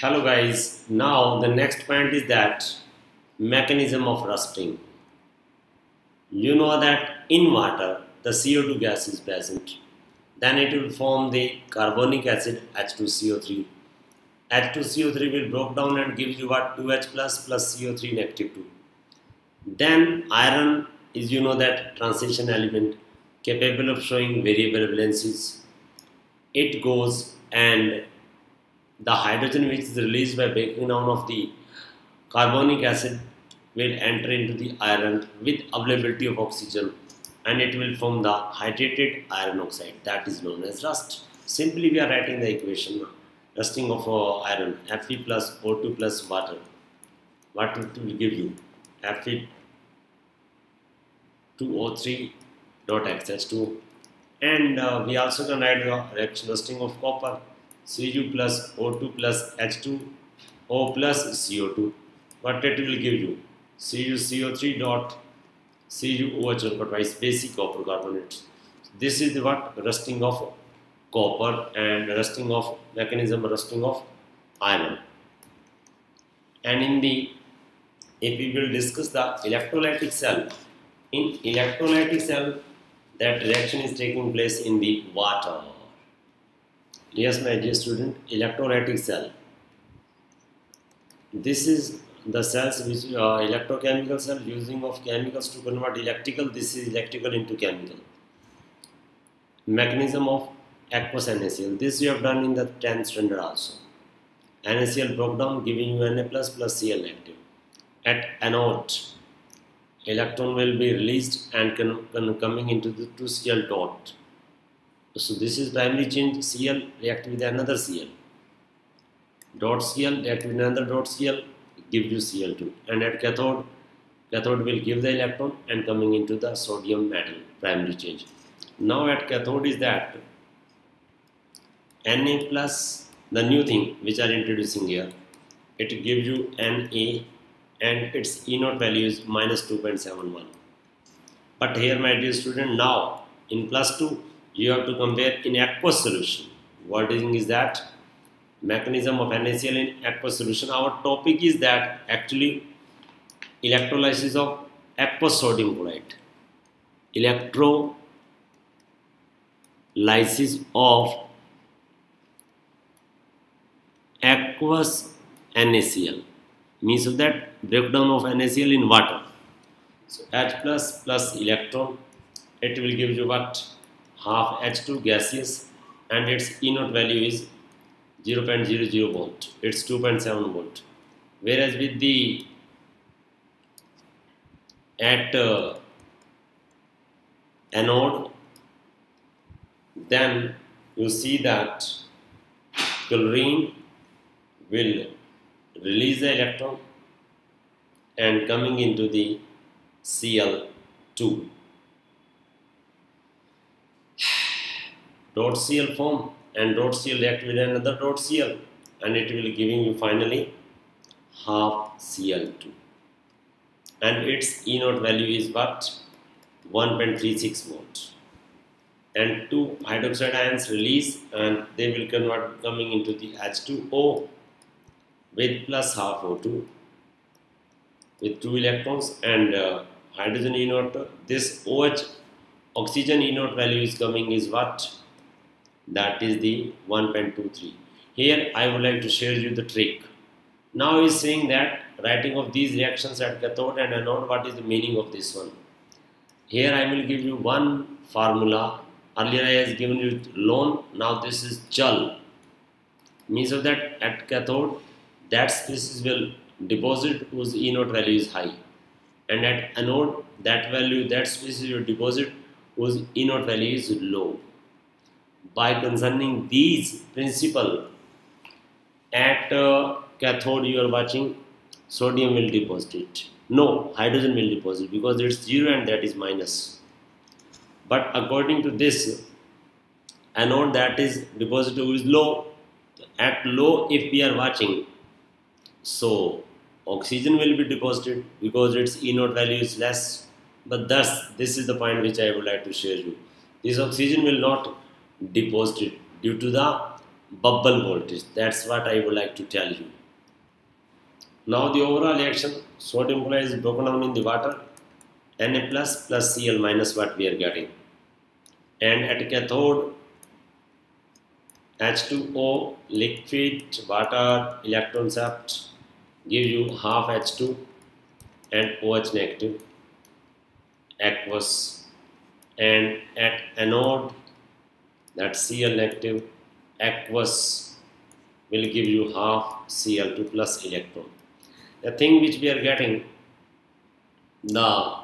hello guys. Now the next point is that mechanism of rusting. You know that in water the CO2 gas is present. Then it will form the carbonic acid H2CO3 H2CO3 will break down and gives you what? 2H plus plus CO3 negative 2 then iron is you know that transition element capable of showing variable valencies. It goes and the hydrogen which is released by breaking down of the carbonic acid will enter into the iron with availability of oxygen and it will form the hydrated iron oxide that is known as rust. Simply we are writing the equation rusting of uh, iron Fe plus O2 plus water. What it will give you? Fe 2O3 dot XH2 and uh, we also can write the rusting of copper Cu plus O2 plus H2O plus CO2. What it will give you? CuCO3 dot CuOH but twice basic copper carbonate. This is what rusting of copper and rusting of mechanism rusting of iron. And in the if we will discuss the electrolytic cell, in electrolytic cell that reaction is taking place in the water Yes, my dear student, electrolytic cell. This is the cells which uh, electrochemical cell using of chemicals to convert electrical. This is electrical into chemical. Mechanism of aqueous NaCl. This you have done in the 10th standard also. NaCl broke down giving you Na plus plus Cl negative. At anode, electron will be released and can coming into the 2Cl dot so this is primary change Cl react with another Cl. Dot Cl react with another dot Cl gives you Cl2 and at cathode cathode will give the electron and coming into the sodium metal primary change. Now at cathode is that Na plus the new thing which are introducing here it gives you Na and its E naught value is minus 2.71 but here my dear student now in plus 2 you have to compare in aqueous solution. What is that? Mechanism of NaCl in aqueous solution. Our topic is that actually electrolysis of aqueous sodium chloride. Electrolysis of aqueous NaCl means of that breakdown of NaCl in water. So H plus plus electron, it will give you what? Half H2 gaseous and its E naught value is 0.00 volt. It's 2.7 volt. Whereas with the at uh, anode then you see that chlorine will release the electron and coming into the Cl2 dot Cl form and dot Cl react with another dot Cl and it will giving you finally half Cl2 and its E naught value is what? 1.36 volt. And two hydroxide ions release and they will convert coming into the H2O with plus half O2 with two electrons and uh, hydrogen E naught. This OH oxygen E naught value is coming is what that is the 1.23 here I would like to share you the trick. Now is saying that writing of these reactions at cathode and anode what is the meaning of this one? Here I will give you one formula. Earlier I has given you lone. Now this is chal. Means of that at cathode that species will deposit whose E naught value is high. And at anode that value that species will deposit whose E naught value is low by concerning these principle at uh, cathode you are watching sodium will deposit. No hydrogen will deposit because it's zero and that is minus. But according to this anode that is deposited is low. At low if we are watching so oxygen will be deposited because its E naught value is less. But thus this is the point which I would like to share you. This oxygen will not deposited due to the bubble voltage. That's what I would like to tell you. Now the overall reaction, sodium chloride is broken down in the water, Na plus plus Cl minus what we are getting. And at cathode, H2O, liquid, water, electron shaft give you half H2 and OH negative aqueous and at anode that Cl negative aqueous will give you half Cl2 plus electron. The thing which we are getting the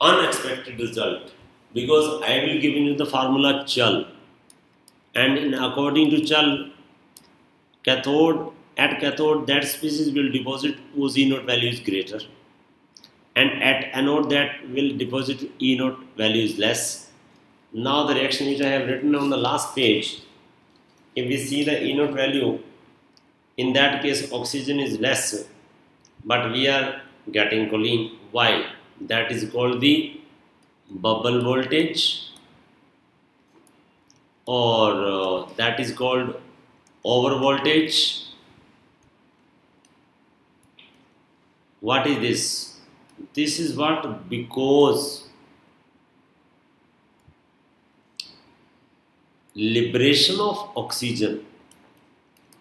unexpected result because I will give you the formula Chal and in according to Chal cathode at cathode that species will deposit whose E naught value is greater and at anode that will deposit E naught value is less. Now the reaction which I have written on the last page if we see the E naught value in that case oxygen is less but we are getting chlorine. Why? That is called the bubble voltage or uh, that is called over voltage what is this this is what because liberation of oxygen.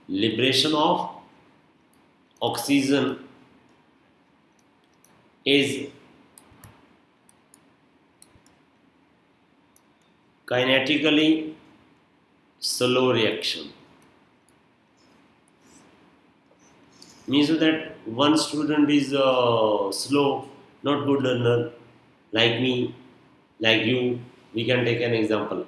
Liberation of oxygen is kinetically slow reaction. Means that one student is uh, slow not good learner. Like me like you we can take an example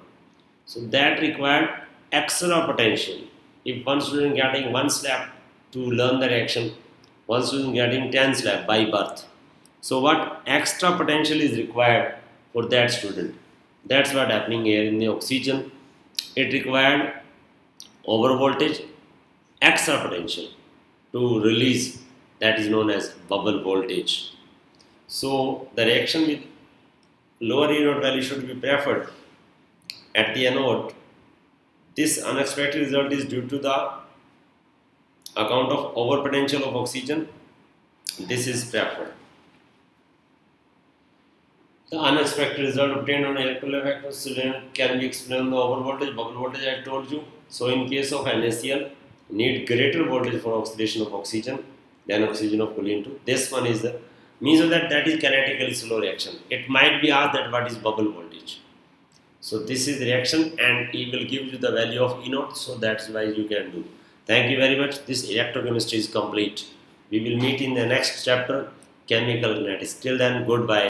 so that required extra potential if one student getting one slab to learn the reaction one student getting 10 slab by birth. So what extra potential is required for that student? That's what happening here in the oxygen. It required over voltage extra potential to release that is known as bubble voltage. So the reaction with lower E value should be preferred at the anode. This unexpected result is due to the account of overpotential of oxygen. This is preferred. The unexpected result obtained on electrolytic can be explained on the overvoltage, bubble voltage I told you. So in case of NaCl, need greater voltage for oxidation of oxygen than oxygen of chlorine 2. This one is the means of that that is kinetically slow reaction. It might be asked that what is bubble voltage. So this is reaction and it will give you the value of E naught. So that's why you can do. Thank you very much. This electrochemistry is complete. We will meet in the next chapter chemical kinetics. Till then, goodbye.